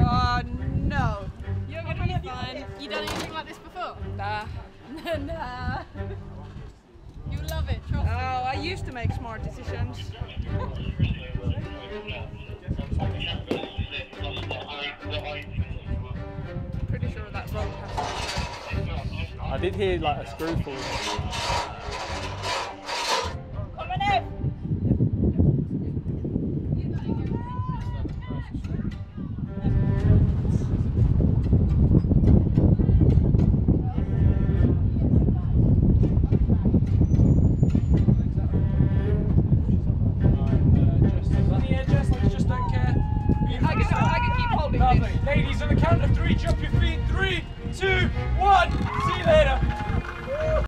Oh no. You're gonna be. You done anything like this before? Nah. nah. You love it, Oh, I used to make smart decisions. Pretty sure that road has. I did hear like a screw fall. Ladies, on the count of three, jump your feet. Three, two, one. See you later.